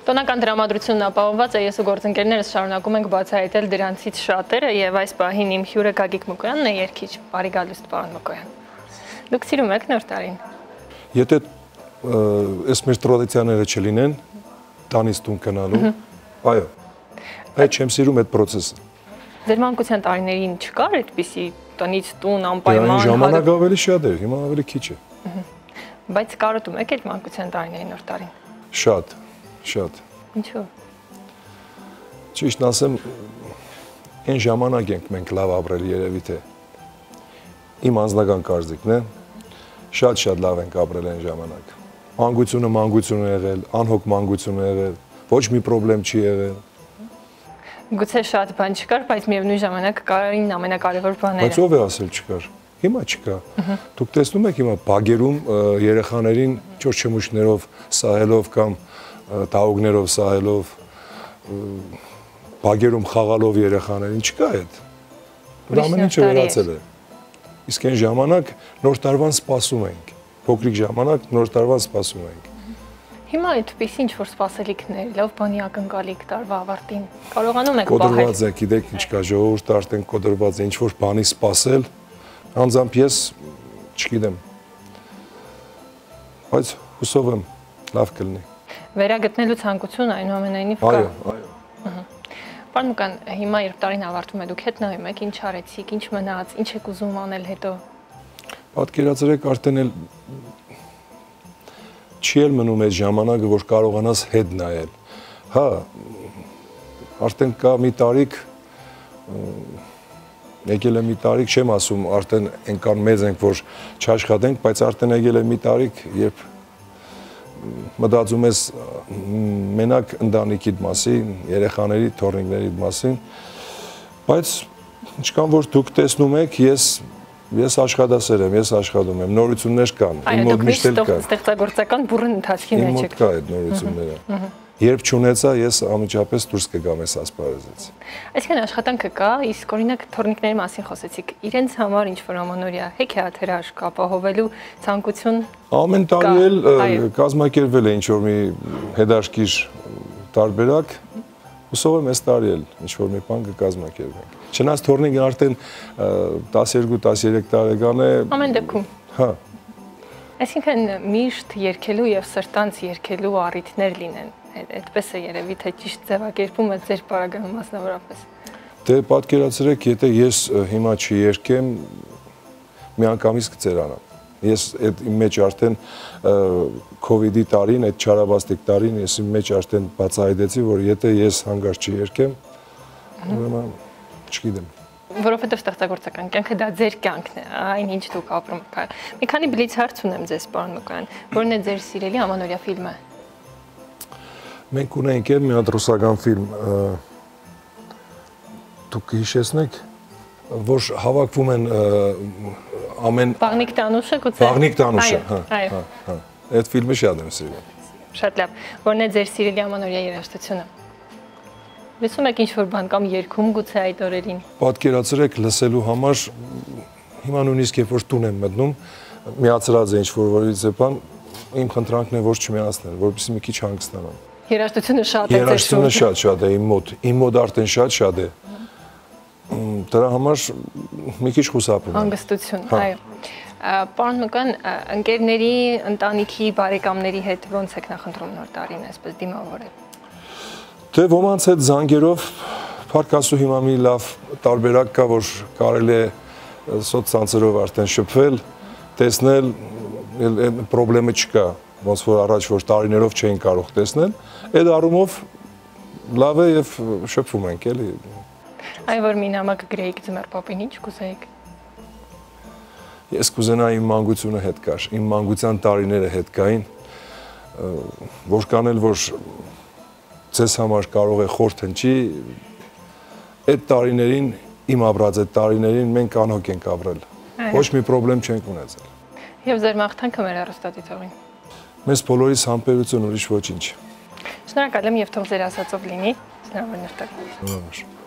Տոնական դրամատրությունն ապահովված է, ես ու գործընկերներս շարունակում ենք բացահայտել դրանցից շատերը եւ այս պահին իմ հյուրը Գագիկ Մկոյանն է երկիչ, բարի գալուստ պարոն Մկոյան։ Դուք սիրում եք նոր տարին։ Եթե այս մեր տրադիցիաները չլինեն, տանից տուն գնալու, այո։ Այդ չեմ սիրում այդ process-ը։ Ձեր մանկության տարիներին չկար այդպիսի տնից տուն անպայման ժամանակ ավելի շատ էր, հիմա ավելի քիչ է։ Բայց կարոտում եք այդ մանկության տարիների նոր տարին։ Շատ, շատ։ Ինչու։ Ճիշտ ասեմ, այն ժամանակ ենք մենք լավ ապրել երևի թե։ Իմ անձնական կարծիքն է, շատ-շատ լավ ենք ապրել այն ժամանակ։ Մանկությունը մանկություն է եղել, անհոգ մանկություն է եղել, ոչ մի խնդրեմ չի եղել Գուցե շատ բան չկար, բայց միևնույն ժամանակ կարին ամենակարևոր բաները։ Բայց ով է ասել չկար։ Հիմա չկա։ Դուք տեսնում եք հիմա բագերում երեխաներին ճորչմուշներով սահելով կամ տաուգներով սահելով բագերում խաղալով երեխաներին չկա այդ։ Ուրամեն ինչը վերացել է։ Իսկ այն ժամանակ նոր տարվան սպասում ենք։ Փոքրիկ ժամանակ նոր տարվան սպասում ենք։ Հիմա այդպես ինչ որ սպասելիքներ, լավ բանի ակնկալիք տարվա ավարտին։ Կարողանում եք բախել։ Կոտրված եք, գիտեք ինչ կա, ժողովուրդը արդեն կոտրված է, ինչ որ բանի սպասել։ Անձամբ ես չգիտեմ։ Բայց հուսով եմ, լավ կլինի։ Վերագտնելու ցանկություն այնուամենայնիվ կա։ Այո, այո։ Պարոն Մկան, հիմա երբ տարին ավարտվում է, դուք հետ նայում եք, ինչ արեցիք, ինչ մնաց, ինչ եք ուզում անել հետո։ Պատկերացրեք արդեն էլ չի էլ մնում այդ ժամանակը, որ կարողանաս հետ նայել։ Հա, արդեն կա մի տարիք եկել է մի տարիք, չեմ ասում, արդեն այնքան մեծ ենք, որ չաշխատենք, բայց արդեն եկել է մի տարիք, երբ մտածում ես մենակ ընտանիքիդ մասին, երեխաների, թորնիկների մասին, բայց ինչքան որ դուք տեսնում եք, ես Ես աշխատասեր եմ, ես աշխատում եմ, նորություններ կան, իմ մոտ միշտ էլ կա։ Ստեղծագործական բուրըն ընթացքի մեջ եք։ Իմ մոտ կա այդ նորությունները։ Երբ չունեցա, ես անմիջապես դուրս կգամ այս ասպարեզից։ Այսինքն աշխատանքը կա, իսկ օրինակ թորնիկների մասին խոսեցիք։ Իրենց համար ինչ որ ամանորյա հեքիաթերաշք ապահովելու ցանկություն Ամեն տարի էլ կազմակերպվել է ինչ որ մի հետաշքիր տարբերակ Հուսով եմ այս տարի էլ ինչ որ մի բան կկազմակերպենք։ Չնայած թորնիկն արդեն 12-13 տարեկան է։ Ամեն դեպքում։ Հա։ Այսինքն միշտ երկելու եւ սրտանց երկելու առիթներ լինեն այդպես է երևի թե ճիշտ ձևակերպում է ձեր պարագայում մասնավորապես։ Դե պատկերացրեք, եթե ես հիմա չերկեմ, միանգամից կծերանամ։ Ես այդ իմ մեջ արդեն COVID-ի տարին, այդ չարաբաստիկ տարին ես իմ մեջ արդեն բացահայտեցի, որ եթե ես հանգար չերկեմ, ուրեմն չգիտեմ որովհետև ստեղծագործական կյանքը դա ձեր կյանքն է, այնինչ դուք ապրում եք։ Մի քանի բլից հարց ունեմ ձեզ, պարոն Մկան, որն է ձեր սիրելի ամանորյա ֆիլմը։ Մենք ունենք էլ մի հատ ռուսական ֆիլմ, դուք հիշեցնեք, որ հավաքվում են ամեն Բաղնիկ Տանուշը գուցե Բաղնիկ Տանուշը, հա, հա, հա։ Այդ ֆիլմը շատ եմ սիրում։ Շատ լավ։ Որն է ձեր սիրելի ամանորյա երաժշտությունը։ Լսում եք ինչ-որ բան կամ երգում գուցե այդ օրերին։ Պատկերացրեք լսելու համար հիմա նույնիսկ երբ որ տուն եմ մտնում, միացրած է ինչ-որ որից է բան, իմ խնդրանքն է ոչ չմիացնել, որովհետեւ մի քիչ հանգստանամ։ Երաժշտությունը շատ է ձեր Երաժշտությունը շատ շատ է իմ մոտ։ Իմ մոտ արդեն շատ շատ է դրա համար մի քիչ խուսափում եմ։ Հանգստություն, հա։ այո։ Պարոն Մկան, ընկերների, ընտանիքի, բարեկամների հետ ո՞նց եք նախընտրում նոր տարին այսպես դիմավորել։ Դե ոմանց հետ զանգերով Փարքասու հիմա մի լավ տարբերակ կա, որ կարելի է սոցցանցերով արդեն շփվել, տեսնել, այդ խնդրեմը չկա, ոնց որ առաջ որ տարիներով չէին կարող տեսնել, այդ առումով լավ է եւ շփվում ենք էլի Այ որ մի նամակ գրեիք ձմեռ պապին, ինչ կուզեիք։ Ես կուզենայի իմ մանկությունը հետ գար, իմ մանկության տարիները հետ գային, որ կանել, որ ձեզ համար կարող է խորթ հնչի, այդ տարիներին, իմ ապրած այդ տարիներին մենք անհոգ ենք ապրել։ Ոչ մի խնդրեմ չենք ունեցել։ Եվ ձեր մաղթանքը մեր առստատիցողին։ Մեզ բոլորիս համբերություն ուրիշ ոչինչ։ Շնորհակալ եմ եւ թող ձեր ասածով լինի։ Շնորհավոր նստակ։ Շնորհավոր։